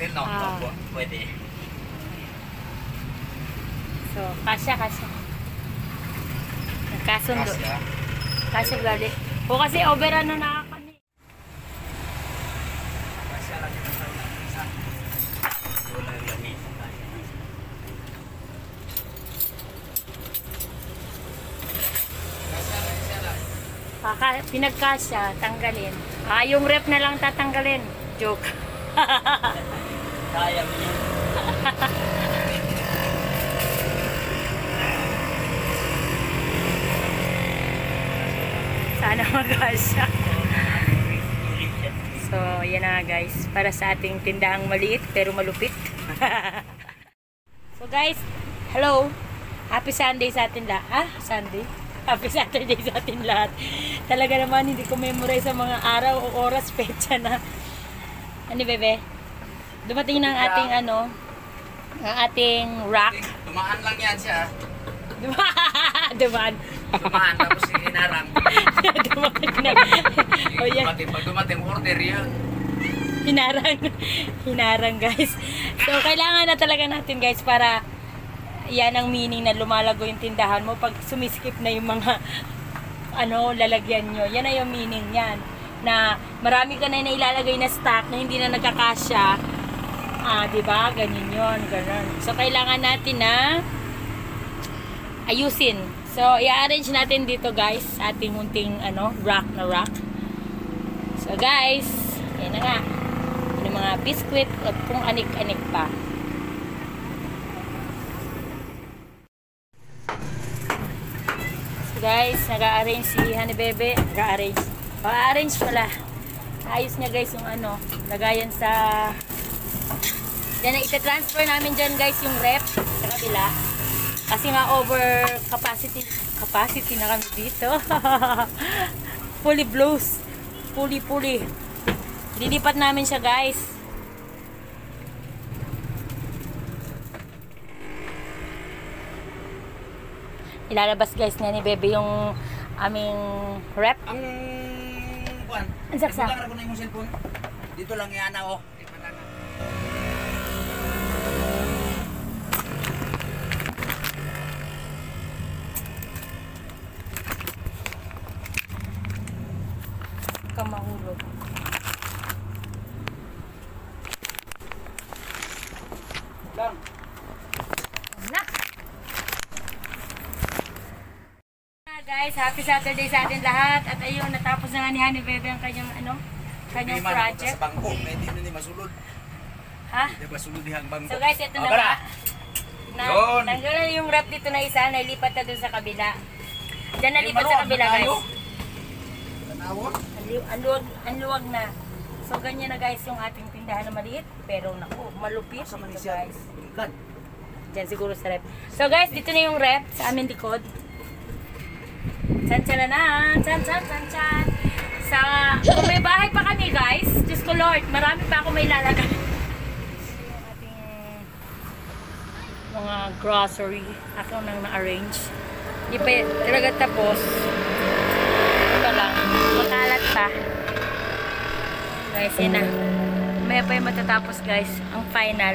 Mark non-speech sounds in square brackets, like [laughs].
hotel, no? Ah. Opo, Pwede. So, kasya, kasya. Nagkasundo. Kasya. Kasya gali. O kasi over ano nakakani. Kasya lang yung isa. Wala yung lamig. Kaka, pinagkasya, tanggalin. Ah, yung rep na lang tatanggalin. Joke. [laughs] Kaya mo yan. [laughs] Sana magkasya. [laughs] So, yan na guys. Para sa ating tindahang maliit pero malupit. [laughs] so guys, hello. Happy Sunday sa atin lahat. Ah, Sunday? Happy Saturday sa atin lahat. Talaga naman hindi ko memorize sa mga araw o oras, petsa na. Ano bebe? Dumating na ang ating ano, ang ating rack. Tumaan lang yan siya. [laughs] Dumaan. Tumaan, tapos hinarang. [laughs] Dumaan na. o yan. Dumating, pag dumating order yun. Hinarang. Hinarang guys. So, kailangan na talaga natin guys para yan ang meaning na lumalago yung tindahan mo pag sumiskip na yung mga ano, lalagyan nyo. Yan na yung meaning yan. Na marami ka na nailalagay na stock na hindi na nagkakasya. Ah, di ba? Ganyan yon ganun. So, kailangan natin na ayusin. So, i-arrange natin dito guys sa ating munting ano, rack na rack. So, guys, yan na nga. Yung mga biskwit at kung anik-anik pa. So guys, nag-arrange si Honey Bebe. Nag-arrange. Pa-arrange pala. Ayos niya guys yung ano, lagayan sa... Yan na, ita-transfer namin dyan guys yung rep sa kabila. Kasi nga over capacity, capacity na kami dito. [laughs] fully blows. Fully, fully. Lilipat namin siya guys. Ilalabas guys na ni Bebe yung aming rep. Ang kuan. Ang saksak. Ako na yung cellphone. Dito lang yan ako. Ka mahulog. Lang. Na! Na, Guys, happy Saturday sa atin lahat. At ayun, natapos na nga ni Honey Bebe ang kanyang ano, kanyang Hindi project. Sa bangko. Hindi na ni masulod. Ha? Hindi masulod dihang bangko. So guys, ito Ah, na nga. Na, Yun. tanggalan yung wrap dito na isa, nailipat na dun sa kabila. Diyan nalipat sa kabila guys. Tanawo? Ang liw- Ang luwag, ang luwag na. So ganyan na guys yung ating tindahan na maliit. Pero naku, malupit Sa ito Malaysia. guys. Kan. Diyan siguro sa rep. So guys, dito na yung rep sa aming likod. Chan chan na chan chan chan chan. Sa, kung may bahay pa kami guys, Diyos ko Lord, marami pa ako may lalagay. yung ating mga grocery. Ako nang na-arrange. Hindi pa talaga tapos. Lang. Makalat pa. Guys, yun na. Maya pa yung matatapos guys. Ang final.